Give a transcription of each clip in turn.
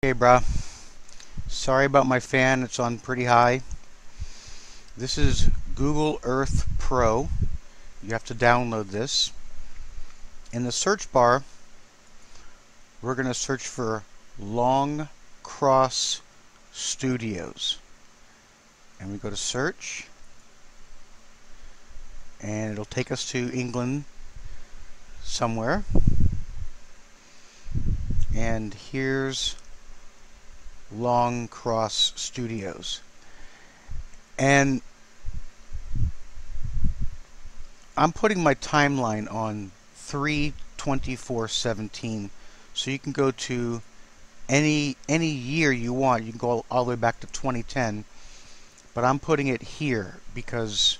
Hey brah, sorry about my fan, it's on pretty high. This is Google Earth Pro. You have to download this. In the search bar, we're going to search for Long Cross Studios. And we go to search, and it'll take us to England somewhere. And here's Longcross Studios. And I'm putting my timeline on 32417 so you can go to any any year you want. You can go all the way back to 2010. But I'm putting it here because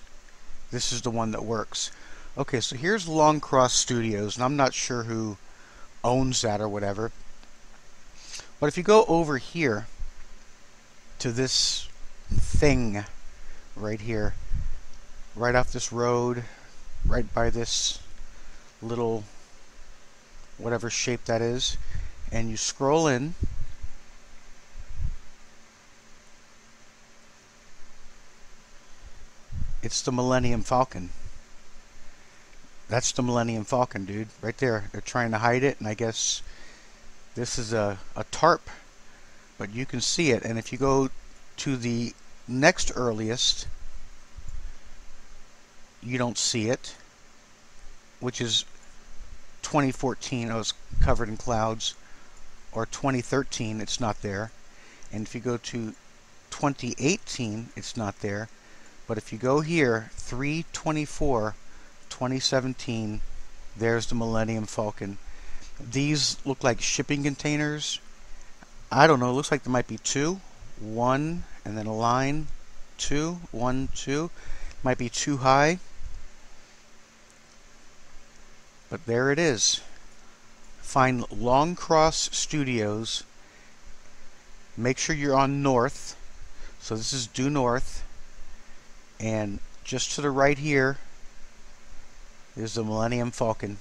this is the one that works. Okay, so here's Longcross Studios, and I'm not sure who owns that or whatever. But if you go over here to this thing right here, right off this road, right by this little whatever shape that is, and you scroll in, it's the Millennium Falcon. That's the Millennium Falcon, dude. Right there. They're trying to hide it, and I guess this is a, a tarp, but you can see it. And if you go to the next earliest, you don't see it, which is 2014. It was covered in clouds, or 2013. It's not there. And if you go to 2018, it's not there. But if you go here, 324, 2017, there's the Millennium Falcon. These look like shipping containers. I don't know. it Looks like there might be two. One, and then a line. Two. One, two. Might be too high. But there it is. Find Longcross Studios. Make sure you're on north. So this is due north. And just to the right here is the Millennium Falcon.